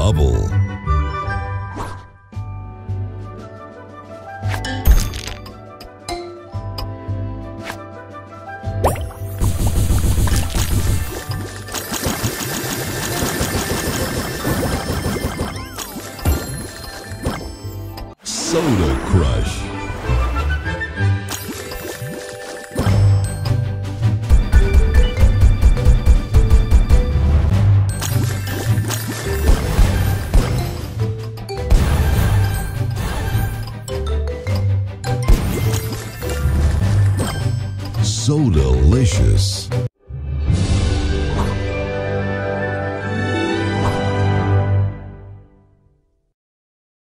bubble. Soda Crush. So delicious.